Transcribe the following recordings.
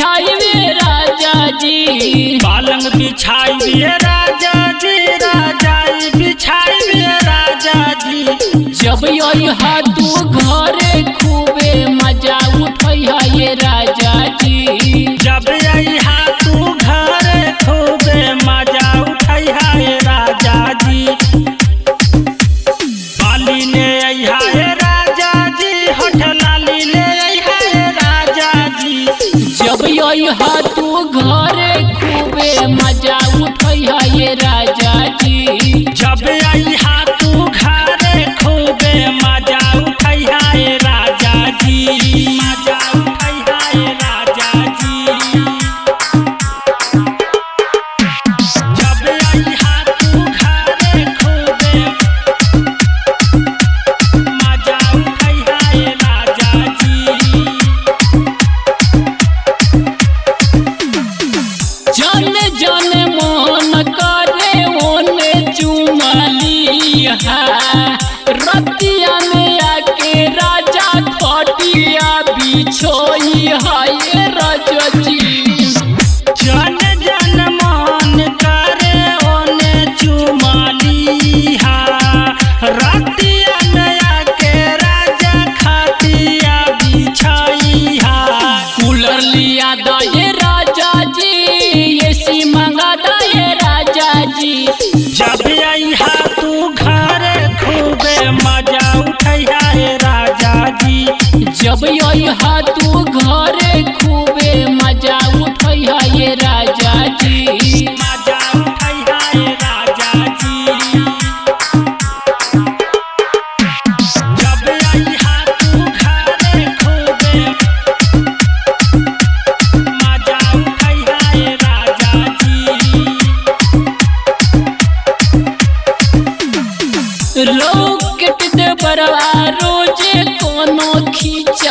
बिछाइए राजा जी। पालंग बिछाइए राजा जी राजा बिछाइए राजा जी। जब यही तू घरे खूबे मज़ा उठाई ये रा... quiera रतिया जब यही हाथ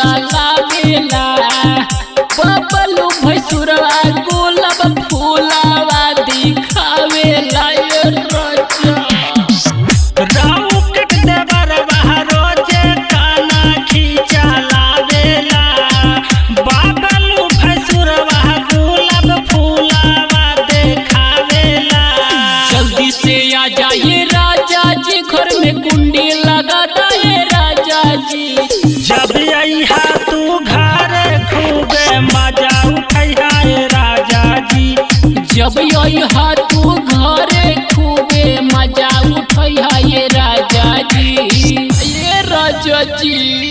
चला मेला। भैसुरवा गुलाब फूलावा दिखावेला जइहा खूबे मज़ा उठैया ये राजा जी। ये राजा जी